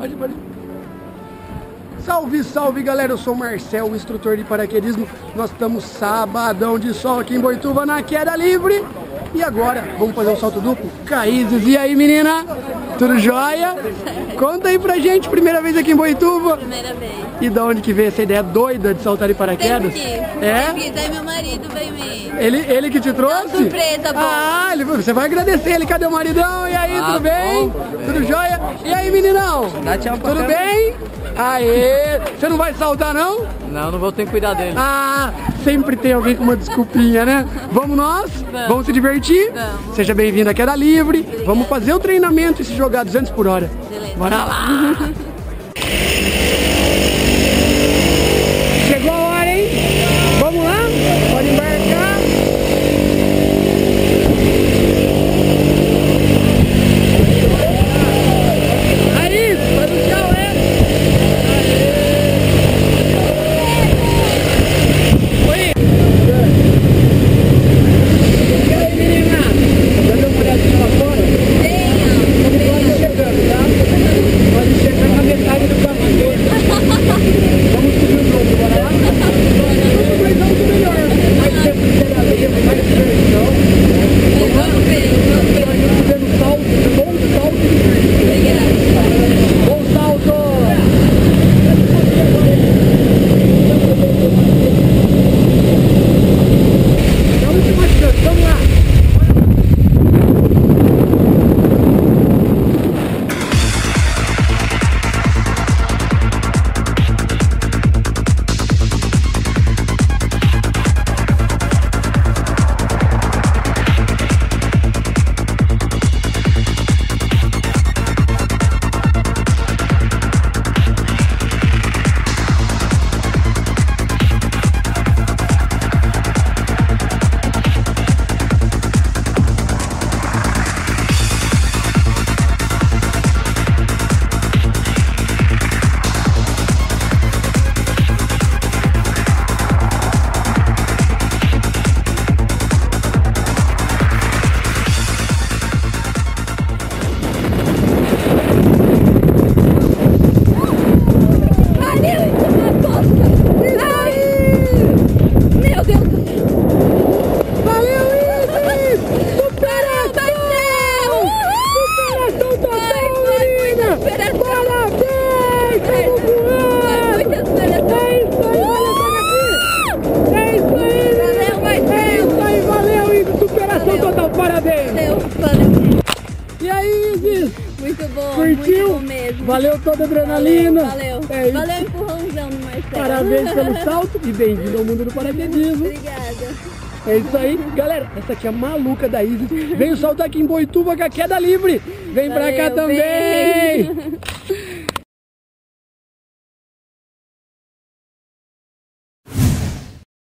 Pode, pode. Salve, salve galera, eu sou o Marcel, instrutor de paraquedismo. Nós estamos sabadão de sol aqui em Boituva na queda livre. E agora, vamos fazer um salto duplo? Caízes, e aí menina? Tudo jóia? Conta aí pra gente, primeira vez aqui em Boituva. Primeira vez. E da onde que veio essa ideia doida de saltar de paraquedas? Tem É? Tem daí meu marido veio me... Ele, ele que te trouxe? surpresa, bom. Ah, ele, você vai agradecer ele. Cadê o maridão? E aí, tudo bem? bom, tudo bem. Tudo jóia? E aí, meninão? Dá tchau pra Tudo bem? Aê! Você não vai saltar, não? Não, não vou ter que cuidar dele. Ah, sempre tem alguém com uma desculpinha, né? Vamos nós? Vamos. se divertir? Vamos. Seja bem-vindo à Queda Livre. Vamos fazer o treinamento e se jogar 200 por hora. Beleza. Bora lá! valeu. E aí, Isis? Muito bom, Curtiu? muito bom mesmo. Valeu toda a adrenalina! Valeu. É isso. Valeu empurrãozão no Marcelo. Parabéns pelo salto e bem-vindo ao mundo do paraquedismo! Obrigada. É isso aí, galera. Essa aqui é a maluca da Isis. Veio saltar aqui em Boituva com a queda livre. Vem pra cá Valeu, também. vem.